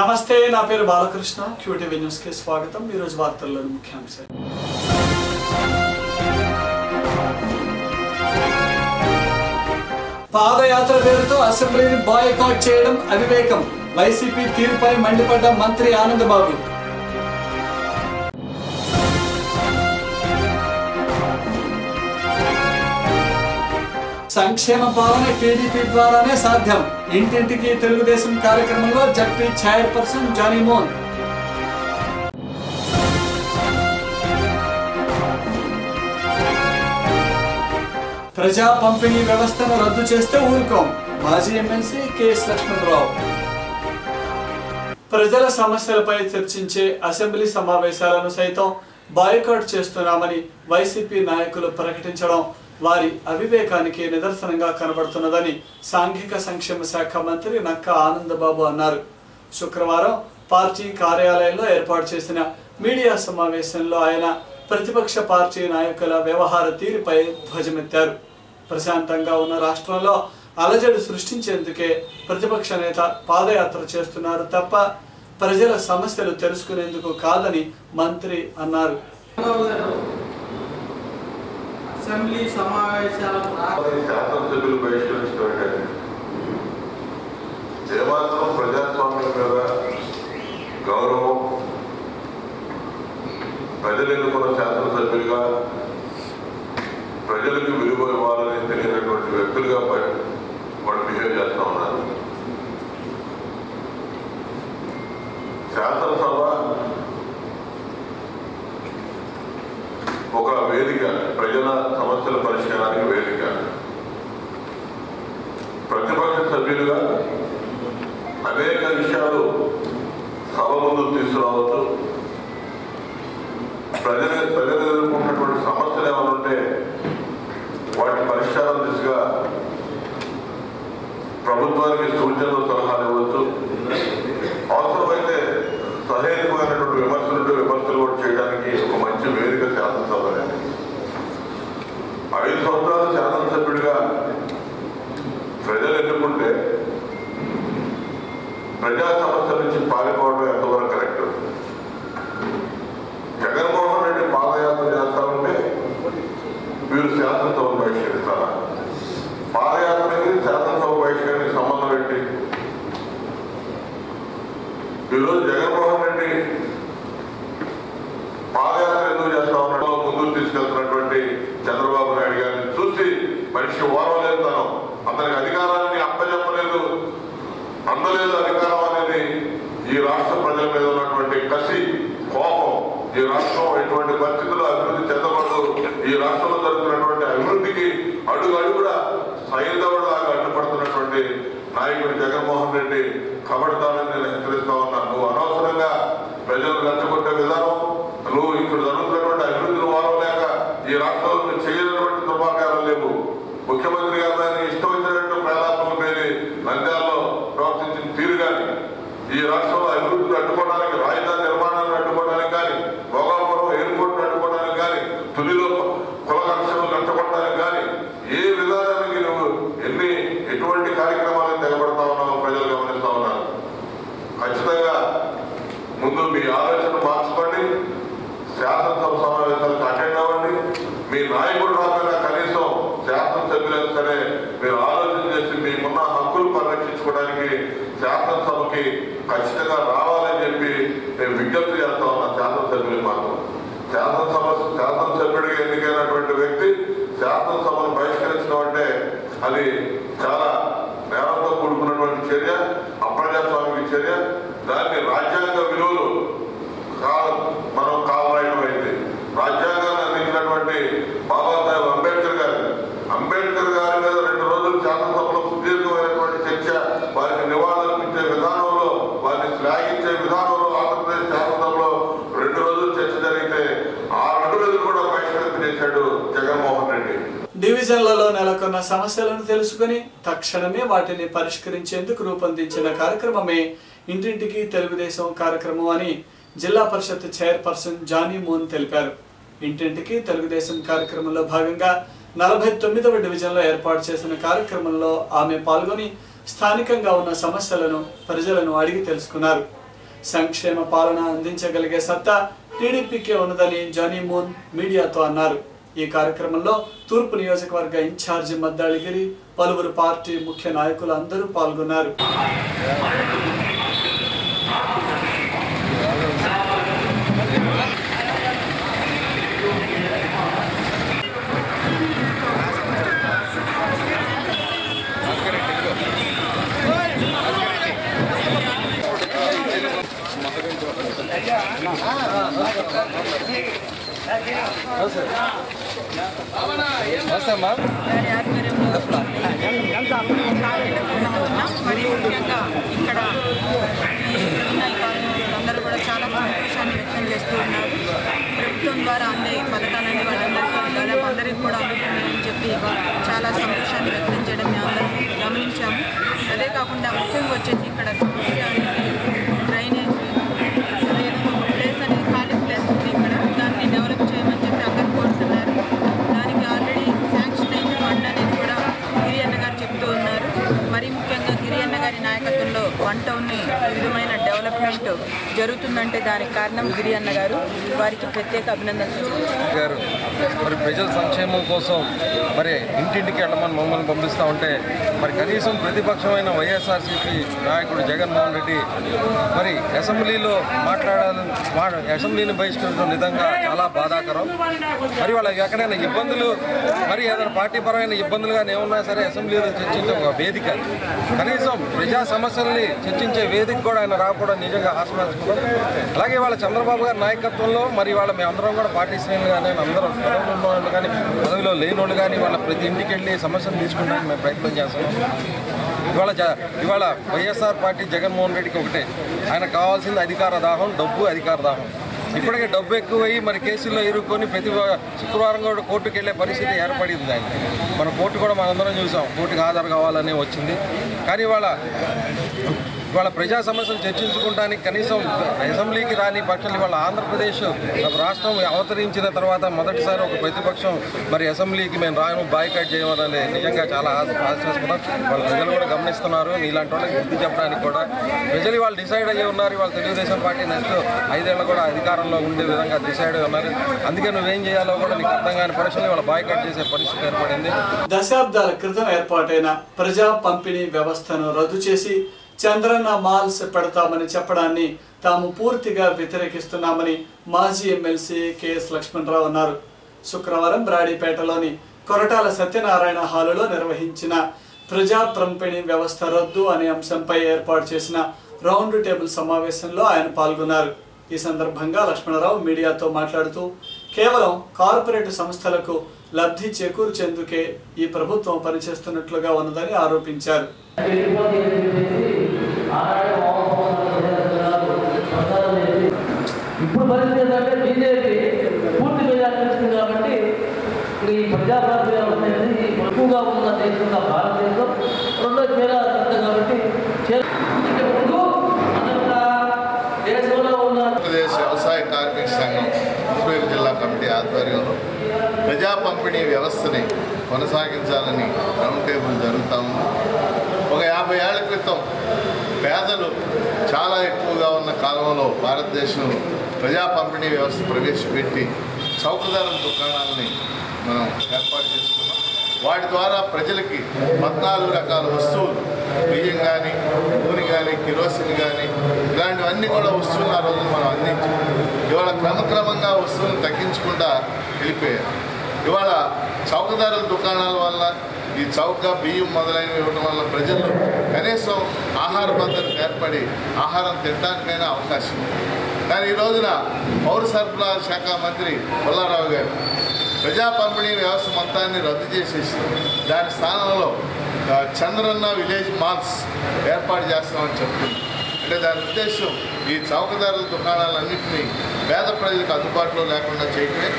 నమస్తే నా పేరు బాలకృష్ణ. క్యూటీవీ న్యూస్కి స్వాగతం. ఈరోజు వార్తల్లోని ముఖ్యాంశాలు. పాదయాత్ర పేరుతో అసెంబ్లీని బాయ్కాట్ చేయడం అవివేకం. వైసీపీ తీరుపై మండిపడ్డ మంత్రి ఆనందబాబు. సంక్షేమ పాలన టీడీపీ ద్వారానే సాధ్యం. ఇంటింటికి తెలుగుదేశం కార్యక్రమంలో జడ్పీ చైర్పర్సన్ జానీ మోహన్. ప్రజా పంపిణీ వ్యవస్థను రద్దు చేస్తే ఊరుకోం. మాజీ ఎమ్మెల్సీ కెఎస్ లక్ష్మణరావు. ప్రజల సమస్యలపై చర్చించే అసెంబ్లీ సమావేశాలను సైతం బాయ్కాట్ చేస్తున్నామని వైసీపీ నాయకులు ప్రకటించడం వారి అవివేకానికి నిదర్శనంగా కనబడుతున్నదని సాంఘిక సంక్షేమ శాఖ మంత్రి నక్క ఆనందబాబు అన్నారు. శుక్రవారం పార్టీ కార్యాలయంలో ఏర్పాటు చేసిన మీడియా సమావేశంలో ఆయన ప్రతిపక్ష పార్టీ నాయకుల వ్యవహార తీరుపై ధ్వజమెత్తారు. ప్రశాంతంగా ఉన్న రాష్ట్రంలో అలజడి సృష్టించేందుకే ప్రతిపక్ష నేత పాదయాత్ర చేస్తున్నారు తప్ప ప్రజల సమస్యలు తెలుసుకునేందుకు కాదని మంత్రి అన్నారు. అసెంబ్లీ సమావేశాలకు రా శాసనసభ్యులు బహిష్కరించడం ఏమాత్రం ప్రజాస్వామ్యం మీద గౌరవం ప్రజలు ఎన్నుకున్న శాసనసభ్యులుగా ప్రజలకు విలువ ఇవ్వాలని తెలియనటువంటి వ్యక్తులుగా బయ- వాళ్ళు బిహేవ్ ఉన్నారు శాసనసభ ఒక వేదిక ప్రజల సమస్యల పరిష్కారానికి వేదిక ప్రతిపక్ష సభ్యులుగా అనేక విషయాలు సభ ముందు తీసుకురావచ్చు ప్రజలు ప్రజలు ఎదుర్కొన్నటువంటి సమస్యలు ఏమైనా ఉంటే వాటి పరిష్కారం దిశగా ప్రభుత్వానికి సూచనలు సలహాలు ఇవ్వచ్చు. అవసరమైతే సహేతుకమైనటువంటి విమర్శలు విమర్శలు కూడా చేయడానికి ఒక మంచి వేదిక శాసనసభ ఐదు సంవత్సరాలు శాసనసభ్యుడిగా ప్రజలు ఎన్నుకుంటే ప్రజా సమస్యల నుంచి పాలి ఎంతవరకు కరెక్ట్ జగన్మోహన్ రెడ్డి పాదయాత్ర చేస్తా ఉంటే వీరు శాసనసభ బహిష్కరిస్తారా పాదయాత్రకి శాసనసభ బహిష్కరణకి సంబంధం ఏంటి ఈరోజు జగన్మోహన్ రెడ్డి పాదయాత్ర ఎందుకు చేస్తా ఉన్నాడో ముందుకు తీసుకెళ్తున్నటువంటి చంద్రబాబు నాయుడు గారిని చూసి మనిషి ఓర్వలేదు తను అతనికి అధికారాన్ని అప్పచెప్పలేదు అందలేదు అధికారం అనేది ఈ రాష్ట్ర ప్రజల మీద ఉన్నటువంటి కసి కోపం ఈ రాష్ట్రం ఎటువంటి పరిస్థితుల్లో అభివృద్ధి చెందకూడదు. ఈ రాష్ట్రంలో జరుగుతున్నటువంటి అభివృద్ధికి అడుగు అడుగుడా సైంధవులాగా అడ్డుపడుతున్నటువంటి నాయకుడు జగన్మోహన్ రెడ్డి కబడతానని నేను హెచ్చరిస్తా ఉన్నాను నువ్వు అనవసరంగా ప్రజలు రెచ్చగొట్టే విధానం నువ్వు ఇక్కడ జరుగుతున్నటువంటి అభివృద్ధిని వారలేక ఈ రాష్ట్రంలో నువ్వు చేయనటువంటి దుర్మార్గాలు లేవు. ముఖ్యమంత్రి గారు దాన్ని ఇష్టం వచ్చినట్టు ప్రజాత్మక పేరు నంద్యాలలో ప్రవర్తించిన తీరు కానీ ఈ రాష్ట్రంలో అభివృద్ధిని అడ్డుకోవడానికి రాజధాని నిర్మాణాన్ని అడ్డుకోవడానికి కానీ భోగాపురం ఎయిర్పోర్ట్ అడ్డుకోవడానికి కానీ తుదిలో కుల కక్షలు అడ్డుకోవడానికి కానీ ఏ విధానానికి నువ్వు ఎన్ని ఎటువంటి కార్యక్రమాలను తెగబడతా ఉన్నావో ప్రజలు గమనిస్తా ఉన్నారు ఖచ్చితంగా ముందు మీ ఆలోచన మార్చుకోండి శాసనసభ సమావేశాలకు అటెండ్ అవ్వండి మీ నాయకుడు రాకపోయినా కనీసం శాసనసభ్యులకు సరే మీరు ఆలోచన చేసి మీకున్న హక్కులు పరిరక్షించుకోవడానికి శాసనసభకి ఖచ్చితంగా రావాలని చెప్పి నేను విజ్ఞప్తి చేస్తా ఉన్నా శాసనసభ్యులు మాత్రం శాసనసభ శాసనసభ్యుడిగా ఎన్నికైనటువంటి వ్యక్తి శాసనసభను బహిష్కరించడం అంటే అది చాలా నేరంతో కూడుకున్నటువంటి చర్య అప్రజాస్వామిక చర్య. దాన్ని రాజ్యాంగ విలువలు మనం కావాలయడం అయింది. రాజ్యాంగాన్ని అందించినటువంటి బాబాసాహెబ్ అంబేద్కర్ గారు అంబేద్కర్ గారి మీద రెండు రోజులు శాసనసభలో సుదీర్ఘమైనటువంటి చర్చ వారికి నివాళులర్పించే విధానంలో వారిని శ్లాఘించే విధానంలో ఆంధ్రప్రదేశ్ శాసనసభలో రెండు రోజులు చర్చ జరిగితే ఆ రెండు రోజులు కూడా బహిష్కరింపు చేశాడు జగన్మోహన్ రెడ్డి డివిజన్లలో నెలకొన్న సమస్యలను తెలుసుకుని తక్షణమే వాటిని పరిష్కరించేందుకు రూపొందించిన కార్యక్రమమే ఇంటింటికి తెలుగుదేశం కార్యక్రమం అని జిల్లా పరిషత్ చైర్పర్సన్ జానీ మోన్ తెలిపారు. ఇంటింటికి తెలుగుదేశం కార్యక్రమంలో భాగంగా నలభై తొమ్మిదవ డివిజన్లో ఏర్పాటు చేసిన కార్యక్రమంలో ఆమె పాల్గొని స్థానికంగా ఉన్న సమస్యలను ప్రజలను అడిగి తెలుసుకున్నారు. సంక్షేమ పాలన అందించగలిగే సత్తా టీడీపీకే ఉన్నదని జానీ మూన్ మీడియాతో అన్నారు. ఈ కార్యక్రమంలో తూర్పు నియోజకవర్గ ఇన్ఛార్జి మద్దాళిగిరి పలువురు పార్టీ ముఖ్య నాయకులు అందరూ పాల్గొన్నారు. వారి మరి ముఖ్యంగా ఇక్కడ అందరూ కూడా చాలా సంతోషాన్ని వ్యక్తం చేస్తూ ఉన్నారు ప్రభుత్వం ద్వారా అందే పథకాలన్నీ వాళ్ళందరికీ దాదాపు అందరికీ కూడా అందుతున్నాయని చెప్పి చాలా సంతోషాన్ని వ్యక్తం చేయడం మేము అందరం గమనించాము. అదే కాకుండా ముఖ్యంగా వచ్చేసి ఇక్కడ సమస్య అంటే దానికి కారణం గిరి అన్న గారు. వారికి ప్రత్యేక అభినందనలు. గారు మరి ప్రజల సంక్షేమం కోసం మరి ఇంటింటికి వెళ్ళమని మమ్మల్ని పంపిస్తూ ఉంటే మరి కనీసం ప్రతిపక్షమైన వైఎస్ఆర్సీపీ నాయకుడు జగన్మోహన్ రెడ్డి మరి అసెంబ్లీలో మాట్లాడాలని అసెంబ్లీని బహిష్కరించడం నిజంగా చాలా బాధాకరం. మరి వాళ్ళకి ఎక్కడైనా ఇబ్బందులు మరి ఏదైనా పార్టీ పరమైన ఇబ్బందులు కానీ ఏమన్నా సరే అసెంబ్లీలో చర్చించే ఒక వేదిక. కనీసం ప్రజా సమస్యల్ని చర్చించే వేదిక కూడా ఆయన రాకపోవడం నిజంగా ఆస్వాదించుకోవడం అలాగే వాళ్ళ చంద్రబాబు గారి నాయకత్వంలో మరి వాళ్ళ మేమందరం కూడా పార్టీ శ్రేణులు కానీ అందరం ఉన్న వాళ్ళు కానీ పదవిలో లేని వాళ్ళు కానీ వాళ్ళ ప్రతి ఇంటికి వెళ్ళి సమస్యలు తీసుకుంటానికి మేము ప్రయత్నం చేస్తాం. ఇవాళ ఇవాళ వైఎస్ఆర్ పార్టీ జగన్మోహన్ రెడ్డికి ఒకటే. ఆయన కావాల్సింది అధికార దాహం డబ్బు అధికార దాహం. ఇప్పటికే డబ్బు ఎక్కువయ్యి మరి కేసుల్లో ఇరుక్కొని ప్రతి శుక్రవారం కూడా కోర్టుకు వెళ్ళే పరిస్థితి ఏర్పడింది ఆయన. మన కోర్టు కూడా మనందరం చూసాం. కోర్టుకు హాజరు కావాలని వచ్చింది. కానీ ఇవాళ ఇవాళ ప్రజా సమస్యలు చర్చించుకోవడానికి కనీసం అసెంబ్లీకి రాని పక్షాలు ఇవాళ ఆంధ్రప్రదేశ్ రాష్ట్రం అవతరించిన తర్వాత మొదటిసారి ఒక ప్రతిపక్షం మరి అసెంబ్లీకి మేము రాను బాయ్కాట్ చేయమని నిజంగా చాలా హాస్- హాస్యాస్పదం వాళ్ళ ప్రజలు కూడా గమనిస్తున్నారు. ఇలాంటి వాళ్ళకి గుర్తు చెప్పడానికి కూడా ప్రజలు వాళ్ళు డిసైడ్ అయ్యి ఉన్నారు. ఇవాళ తెలుగుదేశం పార్టీ నెక్స్ట్ ఐదేళ్ళు కూడా అధికారంలో ఉండే విధంగా డిసైడ్ అయ్యి ఉన్నారు. అందుకే నువ్వేం చేయాలో కూడా నీకు అర్థం కాని పరిస్థితులు వాళ్ళ బాయ్కాట్ చేసే పరిస్థితి ఏర్పడింది. దశాబ్దాల క్రితం ఏర్పాటైన ప్రజా పంపిణీ వ్యవస్థను రద్దు చేసి చంద్రన్న మాల్స్ పెడతామని చెప్పడాన్ని తాము పూర్తిగా వ్యతిరేకిస్తున్నామని మాజీ ఎమ్మెల్సీ కెఎస్ లక్ష్మణరావు అన్నారు. శుక్రవారం బ్రాడీపేటలోని కొరటాల సత్యనారాయణ హాలులో నిర్వహించిన ప్రజా పంపిణీ వ్యవస్థ రద్దు అనే అంశంపై ఏర్పాటు చేసిన రౌండ్ టేబుల్ సమావేశంలో ఆయన పాల్గొన్నారు. ఈ సందర్భంగా లక్ష్మణరావు మీడియాతో మాట్లాడుతూ కేవలం కార్పొరేట్ సంస్థలకు లబ్ధి చేకూర్చేందుకే ఈ ప్రభుత్వం పనిచేస్తున్నట్లుగా ఉన్నదని ఆరోపించారు. ఇప్పుడు పరిస్థితి ఏంటంటే బీజేపీ పూర్తి మెజార్టీ వచ్చింది కాబట్టి ఈ ప్రజాప్రాంత అనేది ఎక్కువగా ఉన్న దేశంగా భారతదేశం రెండో చీర కాబట్టి చీర ముందు ఉన్న ఆంధ్రప్రదేశ్ వ్యవసాయ కార్మిక సంఘం ముప్పేరు జిల్లా కమిటీ ఆధ్వర్యంలో ప్రజా పంపిణీ వ్యవస్థని కొనసాగించాలని రౌండ్ టేబుల్ జరుగుతూ ఉంది. ఒక యాభై ఏళ్ళ క్రితం పేదలు చాలా ఎక్కువగా ఉన్న కాలంలో భారతదేశం ప్రజా పంపిణీ వ్యవస్థ ప్రవేశపెట్టి చౌకధరం దుకాణాలని మనం ఏర్పాటు చేసుకున్నాం. వాటి ద్వారా ప్రజలకి పద్నాలుగు రకాల వస్తువులు బియ్యం కానీ నూనె కానీ కిరోసిన్ కానీ ఇలాంటివన్నీ కూడా వస్తువులు ఆ రోజున మనం అందించాం. ఇవాళ క్రమక్రమంగా వస్తువులను తగ్గించకుండా వెళ్ళిపోయారు. ఇవాళ చౌకదారుల దుకాణాల వల్ల ఈ చౌక బియ్యం మొదలైనవి ఇవ్వడం వల్ల ప్రజలు కనీసం ఆహార భద్రత ఏర్పడి ఆహారం తినడానికైనా అవకాశం ఉంది. కానీ ఈ రోజున పౌర సరఫరా శాఖ మంత్రి పుల్లారావు గారు ప్రజా పంపిణీ వ్యవస్థ మొత్తాన్ని రద్దు చేసేసి దాని స్థానంలో చంద్రన్న విలేజ్ మాల్స్ ఏర్పాటు చేస్తామని చెప్తుంది అంటే దాని ఉద్దేశం ఈ చౌకదారుల దుకాణాలన్నింటినీ పేద ప్రజలకు అందుబాటులో లేకుండా చేయటమే.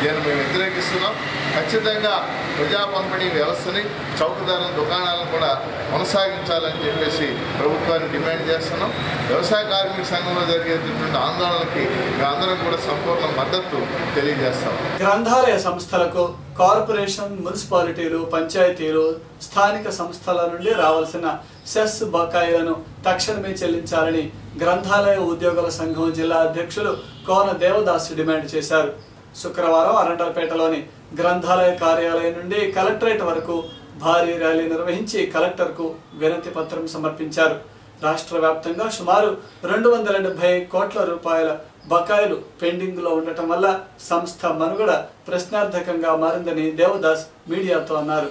దీన్ని మేము వ్యతిరేకిస్తున్నాం. ఖచ్చితంగా ప్రజా పంపిణీ వ్యవస్థని చౌకదారుల దుకాణాలను కూడా కొనసాగించాలని చెప్పేసి ప్రభుత్వాన్ని డిమాండ్ చేస్తున్నాం. వ్యవసాయ కార్మిక సంఘంలో జరిగేటటువంటి ఆందోళనకి మేమందరం కూడా సంపూర్ణ మద్దతు తెలియజేస్తాం. గ్రంథాలయ సంస్థలకు కార్పొరేషన్ మున్సిపాలిటీలు పంచాయతీలు స్థానిక సంస్థల నుండి రావాల్సిన సెస్ బకాయిలను తక్షణమే చెల్లించాలని గ్రంథాలయ ఉద్యోగుల సంఘం జిల్లా అధ్యక్షులు కోన దేవదాస్ డిమాండ్ చేశారు. శుక్రవారం అరండలపేటలోని గ్రంథాలయ కార్యాలయం నుండి కలెక్టరేట్ వరకు భారీ ర్యాలీ నిర్వహించి కలెక్టర్కు వినతి పత్రం సమర్పించారు. రాష్ట్ర వ్యాప్తంగా సుమారు రెండు వందల డెబ్బై కోట్ల రూపాయల బకాయిలు పెండింగ్లో ఉండటం వల్ల సంస్థ మనుగడ ప్రశ్నార్థకంగా మారిందని దేవదాస్ మీడియాతో అన్నారు.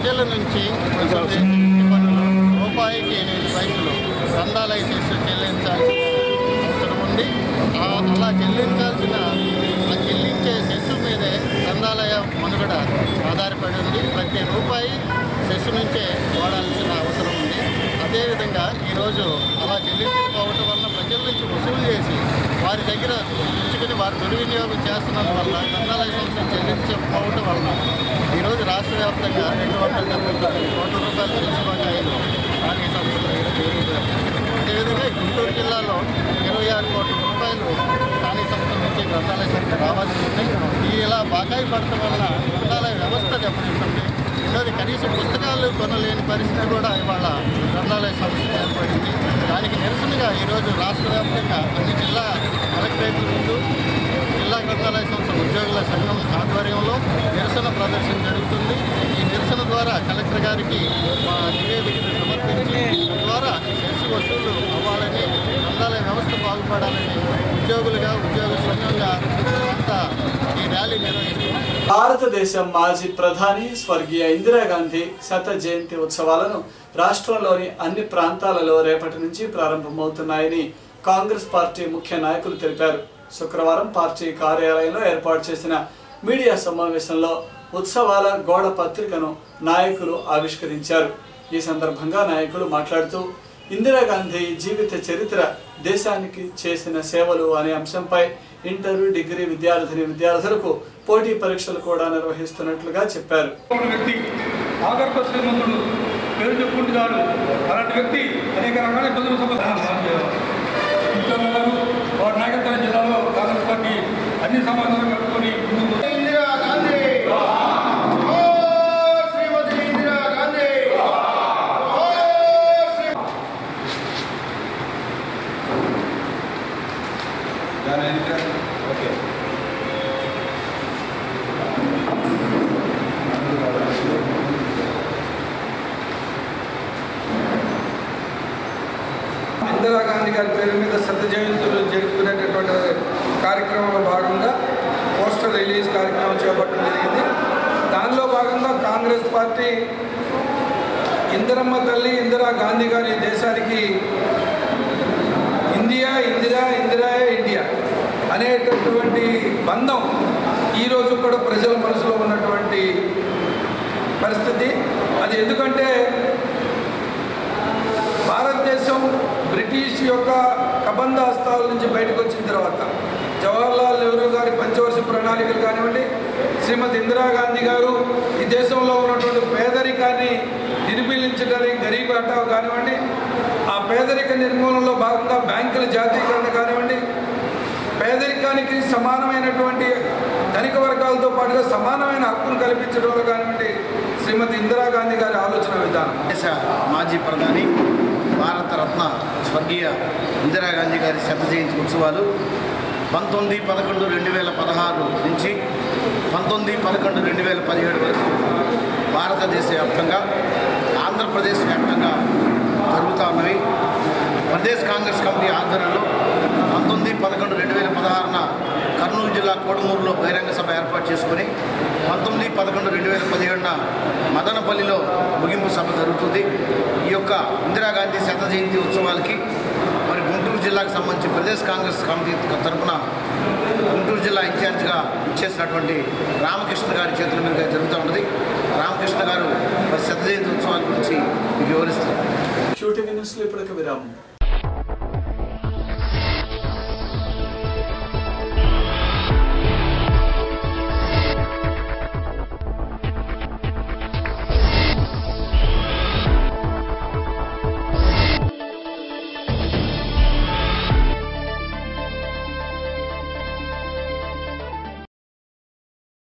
ప్రజల నుంచి రూపాయికి ఎనిమిది పైసలు చందాలైసెస్ చెల్లించాల్సిన అవసరం ఉంది. ఆ- అలా చెల్లించాల్సిన చెల్లించే సెస్సు మీదే చందాలయ మనుగడ ఆధారపడి ఉంది. ప్రతి రూపాయి సెస్సు నుంచే వాడాల్సిన అవసరం ఉంది. అదేవిధంగా ఈరోజు అలా చెల్లించకపోవటం వలన ప్రజల నుంచి వసూలు చేసి వారి దగ్గర ఉంచుకుని వారి దుర్వినియోగం చేస్తున్నందువల్ల చందాలయ సంస్థ రాష్ట్ర రెండు వందల డెబ్బై తొమ్మిది కోట్ల రూపాయలు సెస్ బకాయిలు స్థానిక అదేవిధంగా గుంటూరు జిల్లాలో ఇరవై ఆరు కోట్ల రూపాయలు స్థానిక సంస్థల నుంచి గ్రంథాలయ సంఖ్య రావాల్సి ఉంది. ఈ ఇలా బాకాయి పడటం వల్ల గ్రంథాలయ వ్యవస్థ దెబ్బతింటుంది? రెండోది కనీసం పుస్తకాలు కొనలేని పరిస్థితి కూడా ఇవాళ గ్రంథాలయ సంస్థ ఏర్పడింది. దానికి నిరసనగా ఈరోజు రాష్ట్ర వ్యాప్తంగా అన్ని జిల్లా కలెక్టరేట్ల ముందు జిల్లా గ్రంథాలయ సంస్థ ఉద్యోగుల సంఘం ఆధ్వర్యంలో నిరసన ప్రదర్శన జరుగుతుంది. ఈ నిరసన ద్వారా కలెక్టర్ గారికి మా నివేదికను సమర్పించి తద్వారా సెస్ వసూలు అవ్వాలని అందాలయ వ్యవస్థ బాగుపడాలని ఉద్యోగులుగా ఉద్యోగ సంఘంగా అంతా ఈ ర్యాలీ నిర్వహిస్తున్నాం. భారతదేశం మాజీ ప్రధాని స్వర్గీయ ఇందిరాగాంధీ శత జయంతి ఉత్సవాలను రాష్ట్రంలోని అన్ని ప్రాంతాలలో రేపటి నుంచి ప్రారంభమవుతున్నాయని కాంగ్రెస్ పార్టీ ముఖ్య నాయకులు తెలిపారు. శుక్రవారం పార్టీ కార్యాలయంలో ఏర్పాటు చేసిన మీడియా సమావేశంలో ఉత్సవాల గోడ పత్రికను నాయకులు ఆవిష్కరించారు. ఈ సందర్భంగా నాయకులు మాట్లాడుతూ ఇందిరాగాంధీ జీవిత చరిత్ర దేశానికి చేసిన సేవలు అనే అంశంపై ఇంటర్వ్యూ డిగ్రీ విద్యార్థిని విద్యార్థులకు పోటీ పరీక్షలు కూడా నిర్వహిస్తున్నట్లుగా చెప్పారు. వ్యక్తి పేరు చెప్పుకుంటున్నాడు అలాంటి వ్యక్తి అనేక రకాల ఇబ్బందులు వారి జిల్లాలో కాంగ్రెస్ పార్టీ అన్ని సమాధానం కలుపుకొని ముందుకు ఇందిరా గాంధీ ఓ శ్రీమతి ఇందిరా గాంధీ ఓ శ్రీ ఇందిరాగాంధీ గారి పేరు మీద శత జయంతులు జరుపుకునేటటువంటి కార్యక్రమంలో భాగంగా పోస్టర్ రిలీజ్ కార్యక్రమం చేపట్టడం జరిగింది. దానిలో భాగంగా కాంగ్రెస్ పార్టీ ఇందిరమ్మ తల్లి ఇందిరా గాంధీ గారి దేశానికి ఇండియా ఇందిరా ఇందిరా ఇండియా అనేటటువంటి బంధం ఈరోజు కూడా ప్రజల మనసులో ఉన్నటువంటి పరిస్థితి. అది ఎందుకంటే భారతదేశం బ్రిటిష్ యొక్క కబంధ హస్తాల నుంచి బయటకు వచ్చిన తర్వాత జవహర్లాల్ నెహ్రూ గారి పంచవర్ష ప్రణాళికలు కానివ్వండి శ్రీమతి ఇందిరాగాంధీ గారు ఈ దేశంలో ఉన్నటువంటి పేదరికాన్ని నిర్మూలించడానికి గరీబ్ హఠావ్ కానివ్వండి ఆ పేదరిక నిర్మూలనలో భాగంగా బ్యాంకుల జాతీయకరణ కానివ్వండి పేదరికానికి సమానమైనటువంటి ధనిక వర్గాలతో పాటుగా సమానమైన హక్కును కల్పించడంలో కానివ్వండి శ్రీమతి ఇందిరాగాంధీ గారి ఆలోచన విధానం. దేశ మాజీ ప్రధాని భారతరత్న స్వర్గీయ ఇందిరాగాంధీ గారి శత జయంతి ఉత్సవాలు పంతొమ్మిది పదకొండు రెండు వేల పదహారు నుంచి పంతొమ్మిది పదకొండు రెండు వేల పదిహేడు వరకు భారతదేశ వ్యాప్తంగా ఆంధ్రప్రదేశ్ వ్యాప్తంగా జరుగుతూ ఉన్నవి. ప్రదేశ్ కాంగ్రెస్ కమిటీ ఆధ్వర్యంలో పంతొమ్మిది పదకొండు రెండు వేల పదహారున కర్నూలు జిల్లా కోడుమూరులో బహిరంగ సభ ఏర్పాటు చేసుకుని పంతొమ్మిది పదకొండు రెండు వేల పదిహేడున మదనపల్లిలో ముగింపు సభ జరుగుతుంది. ఈ యొక్క ఇందిరాగాంధీ శత జయంతి ఉత్సవాలకి గుంటూరు జిల్లాకు సంబంధించి ప్రదేశ్ కాంగ్రెస్ కమిటీ తరఫున గుంటూరు జిల్లా ఇన్ఛార్జ్గా ఇచ్చేసినటువంటి రామకృష్ణ గారి చేతుల మీదుగా జరుగుతూ ఉన్నది. రామకృష్ణ గారు శత జయంతి ఉత్సవాల గురించి వివరిస్తారు. షూటింగ్ న్యూస్లో ఇప్పటికి విరామం.